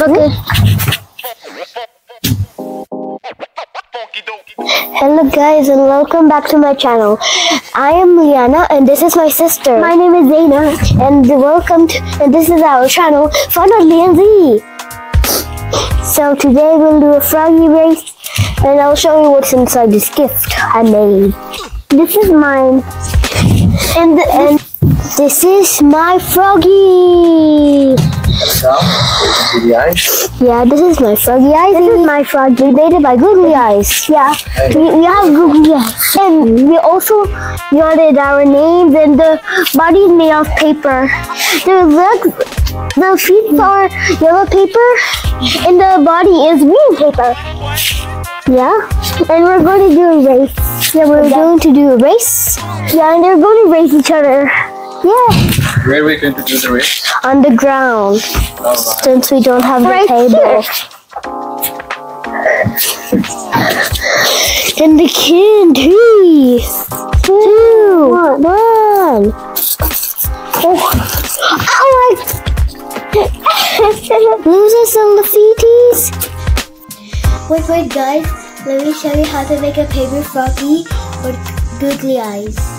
Okay. Hello guys and welcome back to my channel. I am Liyana and this is my sister. My name is Zaina and welcome to, and this is our channel Fun of and Z. So today we'll do a froggy race and I'll show you what's inside this gift I made. This is mine. And, and this is my froggy. Yeah, this is my froggy eyes. This is my froggy. We made it by googly eyes. Yeah, we, we have googly eyes. And we also added our names and the body is made of paper. The legs, the feet are yellow paper and the body is green paper. Yeah, and we're going to do a race. Yeah, we're going to do a race. Yeah, and they're going to race each other. Yeah. Where are we going to do the race? On the ground. Oh, Since we don't have the Right table. In the can, three, two, one. Oh, oh my. Losers and Lafitis. Wait, wait, guys. Let me show you how to make a paper froggy with googly eyes.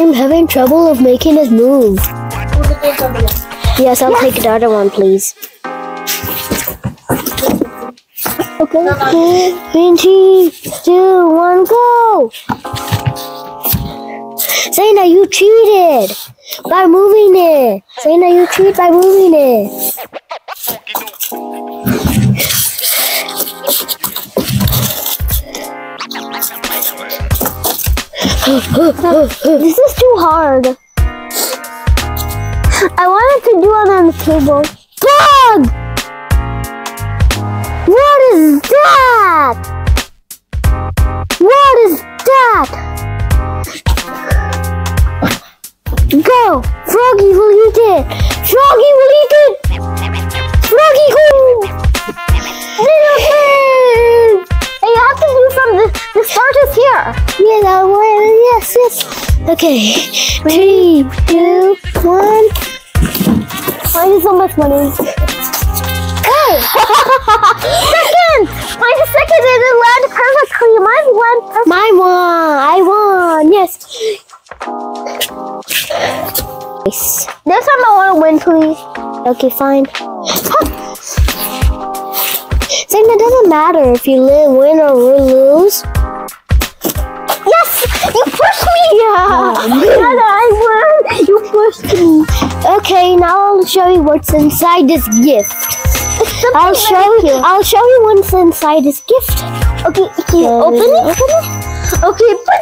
I'm having trouble of making this move. Yes, I'll take the other one, please. Okay. Three, two, one, go! Zaina, you cheated by moving it. Zaina, you cheated by moving it. this is too hard. I wanted to do it on the table. Bug! What is that? Okay. Three, two, one. Mine is so much money. Go! Second! Mine is second and it landed perfectly. Mine went perfect. My one. I won. Yes. Nice. This time I want to win, please. Okay, fine. Saying it doesn't matter if you li- win or lose. Yes! You pushed me! Yeah! good. I won! You pushed me. Okay, now I'll show you what's inside this gift. I'll show you. I'll show you what's inside this gift. Okay, can you Uh, open it? Open it. Okay, put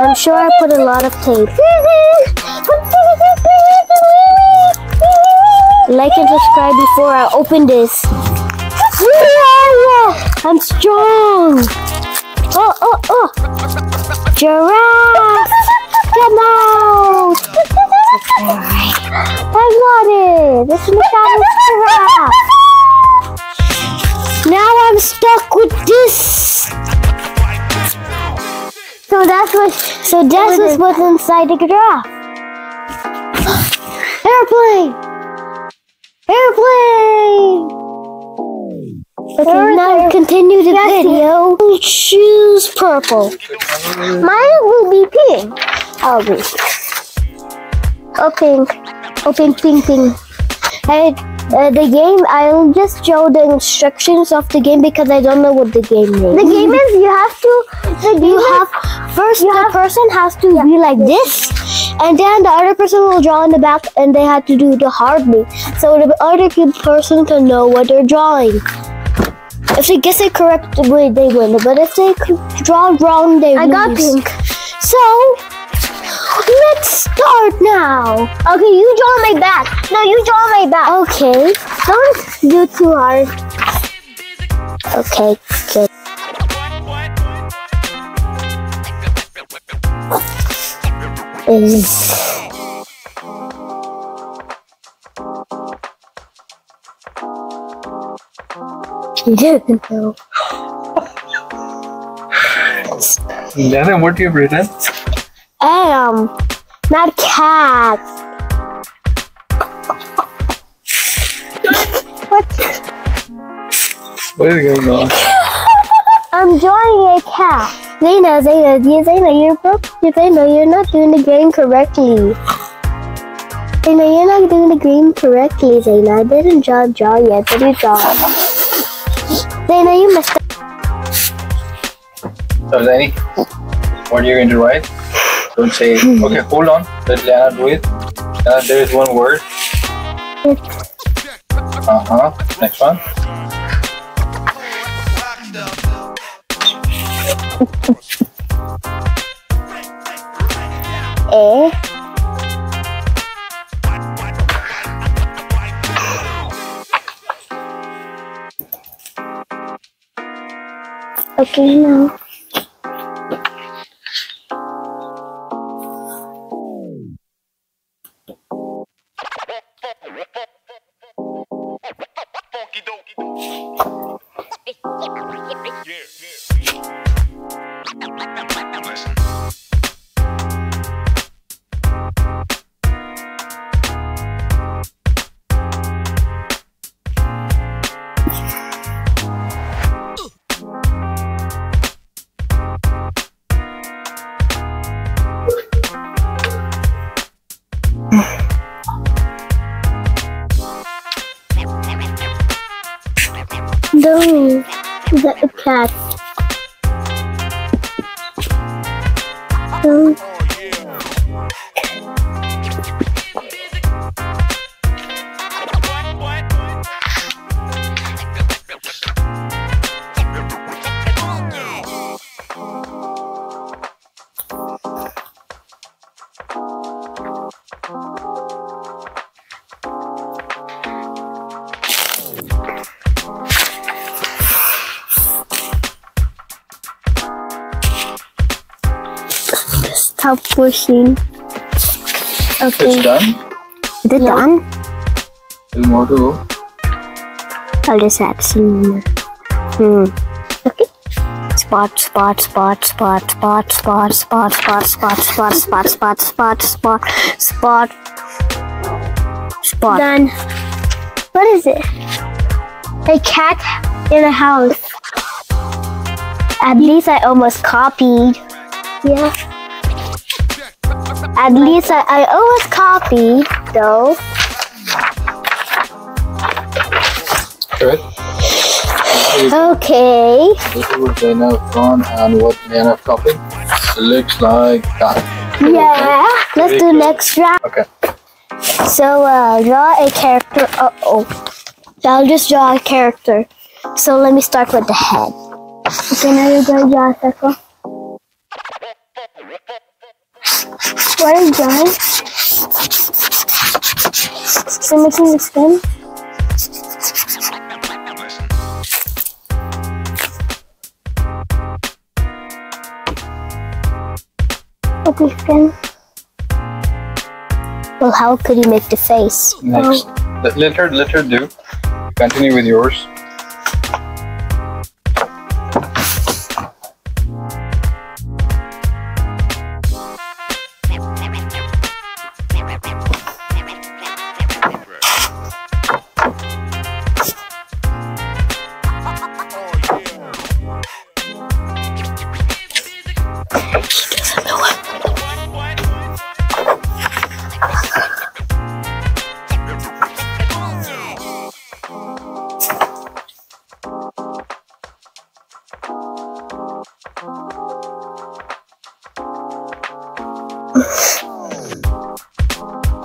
I'm sure I put a lot of tape. Like and subscribe before I open this. I'm strong. Oh, oh. Giraffe. Come out. I got it. This is McDonald's giraffe. Now I'm stuck with this. So that's what. So this is what's inside the giraffe. Airplane! Airplane! Okay, now continue the video. Choose purple. Mine will be pink. I'll be. Oh, pink. Oh, pink, pink, pink. Hey, uh, the game, I'll just show the instructions of the game because I don't know what the game is. The game is you have to. The you have first the person has to be like this and then the other person will draw in the back and they have to do the hard way so the other person can know what they're drawing if they guess it correct way they win but if they draw wrong they I got lose. pink. so let's start now Okay, you draw my back. No, you draw my back. okay Don't do too hard. okay good is no. Jana, what you have written? am um, not cat. What? What is going on? I'm drawing a cat. Zayna, Zayna, you Zayna, you're broke. Zayna, you're not doing the game correctly. Zayna, you're not doing the game correctly, Zayna. I didn't draw draw yet. Did you draw? Zayna, you messed up. So, Zaini, what are you're going to write? Don't say, okay, hold on. Let Lana do it. Lana, there is one word. Uh huh. Next one. Eh? Okay, now. Yeah, yeah. No, the cat. No. Stop pushing. Okay. It's done. Is it done? There's more to go. I'll just add some. Hmm. Okay. Spot, spot, spot, spot, spot, spot, spot, spot, spot, spot, spot, spot, spot, spot, spot, spot. Done. What is it? A cat in a house. At least I almost copied. Yeah. At least I, I almost copied, though. Correct? Okay. This is what Lana have drawn and what have copied. It looks like that. Yeah. Let's do good. next round. Okay. So, uh, draw a character. Uh oh. I'll just draw a character. So let me start with the head. Okay, now you're going to draw a circle. What are you drawing? You're making the spin? Okay, spin. Well, how could you make the face? Next. Oh. Let, let her let her do. Continue with yours.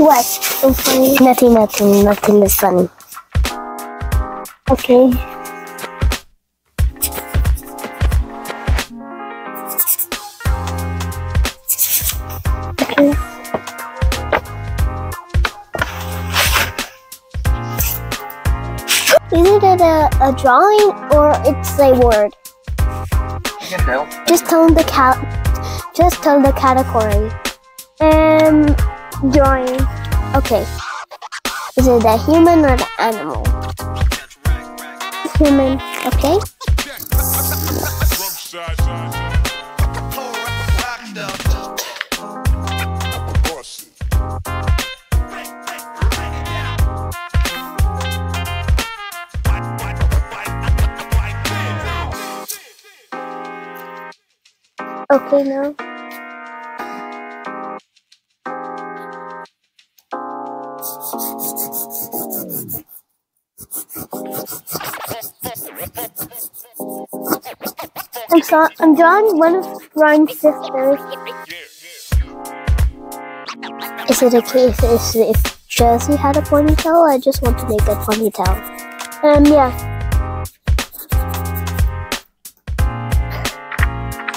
What? Nothing, nothing, nothing is funny. Okay. Okay. Is it a, a drawing or it's a word? Just tell the cat. Just tell the category. Um, drawing. Okay. Is it a human or an animal? Human. Okay. Okay now. I'm so I'm drawing one of Ryan's sisters. Is it a case is if Jersey had a ponytail? I just want to make a ponytail. Um yeah.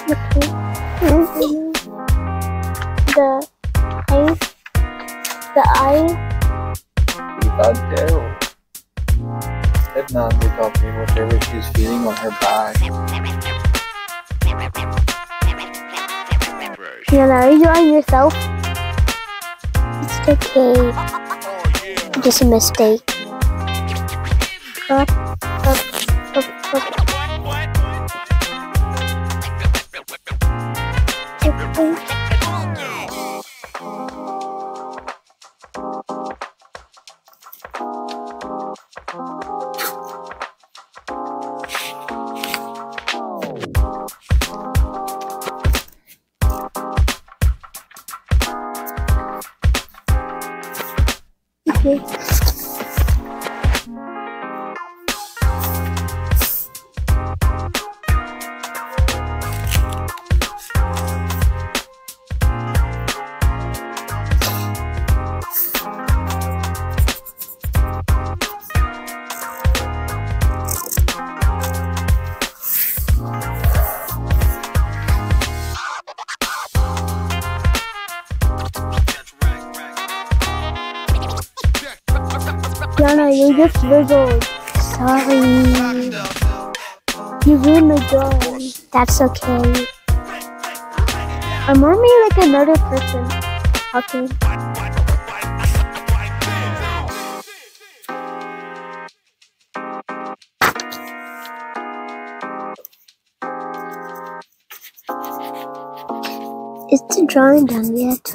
Okay. Mhm. The eyes the eye Without Daryl. Let Nandi copy whatever she's feeling on her back. Fiona, are you drawing yourself? It's okay. Oh, Just a mistake. Wiggled. Sorry. You ruined my drawing. That's okay. I'm normally like another person. Okay. Is the drawing done yet?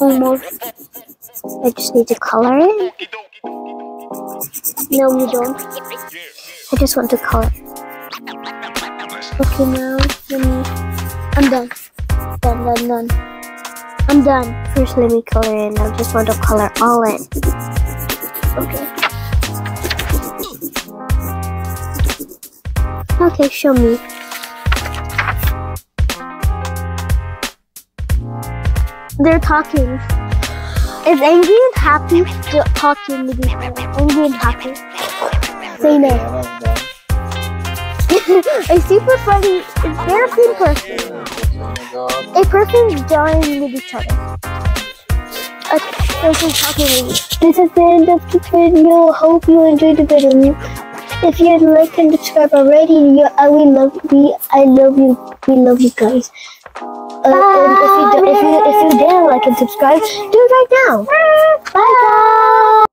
Almost. I just need to color it. No, you don't. I just want to color. Okay, now let me. I'm done. Done, done, done. I'm done. First, let me color in. I just want to color all in. Okay. Okay, show me. They're talking. Is angry and happy talking each other? Angry and happy. Say no. A super funny, same person. A person drawing with each other. A person talking each This is the end of the video. Hope you enjoyed the video. If you like and subscribe already, you, I will love we I love you. We love you guys uh, if, you if you if you dare like and subscribe, do it right now. Bye guys.